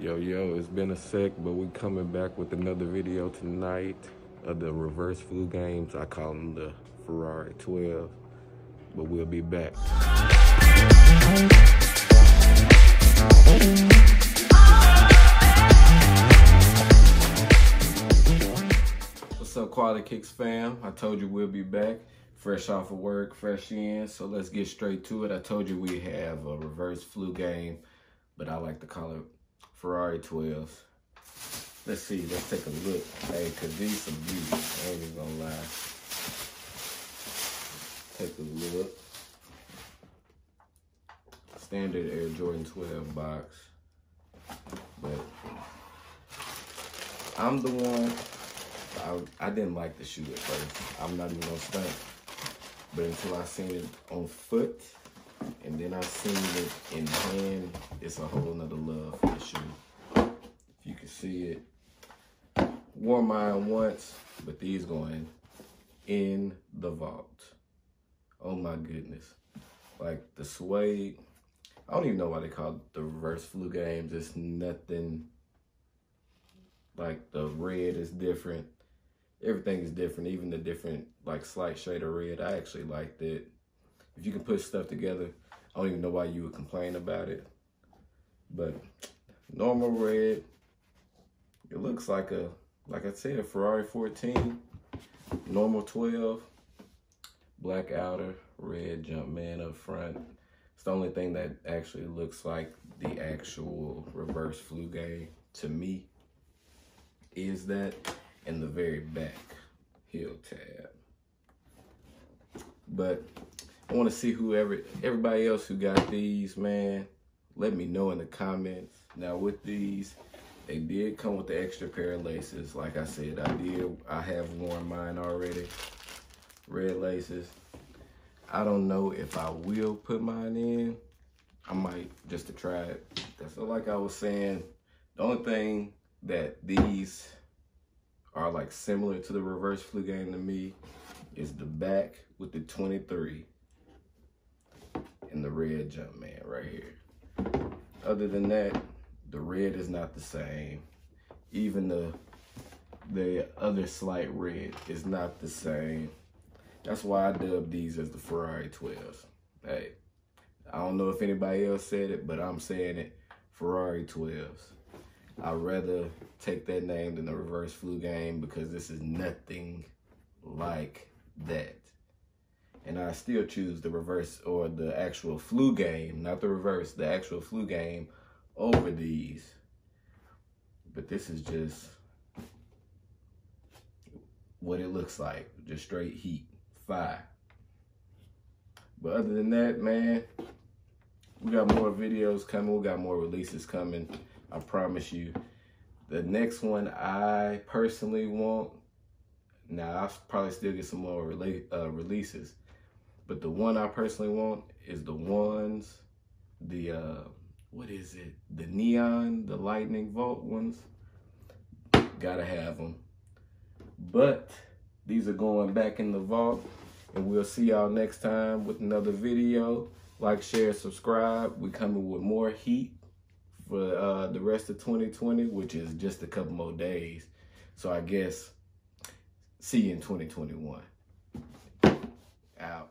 Yo, yo, it's been a sec, but we coming back with another video tonight of the reverse flu games. I call them the Ferrari 12, but we'll be back. What's up, Quality Kicks fam? I told you we'll be back, fresh off of work, fresh in. So let's get straight to it. I told you we have a reverse flu game, but I like to call it Ferrari 12s. Let's see, let's take a look. Hey, cause these some beauty. I ain't even gonna lie. Take a look. Standard Air Jordan 12 box. But I'm the one, I, I didn't like the shoe at first. I'm not even gonna stunt. But until I seen it on foot, and then I seen it in hand, it's a whole nother love for the shoe. If you can see it, wore mine once, but these going in the vault. Oh my goodness. Like the suede, I don't even know why they call it the reverse flu games. It's nothing like the red is different. Everything is different, even the different like slight shade of red. I actually liked it if you can put stuff together, I don't even know why you would complain about it. But normal red, it looks like a, like I said, Ferrari 14, normal 12, black outer, red Jumpman up front. It's the only thing that actually looks like the actual reverse flu game to me is that in the very back heel tab. But I want to see whoever, everybody else who got these, man, let me know in the comments. Now with these, they did come with the extra pair of laces. Like I said, I did, I have worn mine already. Red laces. I don't know if I will put mine in. I might just to try it. That's like I was saying. The only thing that these are like similar to the reverse flu game to me is the back with the 23 and the red Jumpman right here. Other than that, the red is not the same. Even the the other slight red is not the same. That's why I dub these as the Ferrari 12s. Hey, I don't know if anybody else said it, but I'm saying it, Ferrari 12s. I'd rather take that name than the reverse flu game because this is nothing like that and I still choose the reverse or the actual flu game, not the reverse, the actual flu game over these. But this is just what it looks like, just straight heat, fire. But other than that, man, we got more videos coming. We got more releases coming. I promise you. The next one I personally want, now I'll probably still get some more uh, releases. But the one I personally want is the ones, the, uh, what is it? The neon, the lightning vault ones. Gotta have them. But these are going back in the vault. And we'll see y'all next time with another video. Like, share, subscribe. we coming with more heat for uh, the rest of 2020, which is just a couple more days. So I guess see you in 2021. Out.